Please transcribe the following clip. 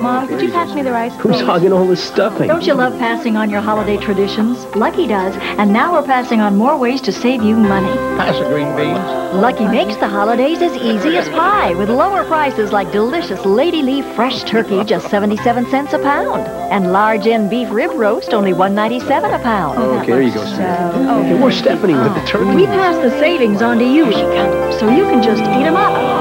Mom, could you pass me the rice? Who's hogging all this stuffing? Don't you love passing on your holiday traditions? Lucky does, and now we're passing on more ways to save you money. Pass the green beans. Lucky makes the holidays as easy as pie with lower prices like delicious Lady Lee fresh turkey, just 77 cents a pound, and large end beef rib roast, only 197 a pound. Oh, okay, there you go, Stephanie. Okay, where's Stephanie with the turkey? We pass the savings on to you, so you can just eat them up.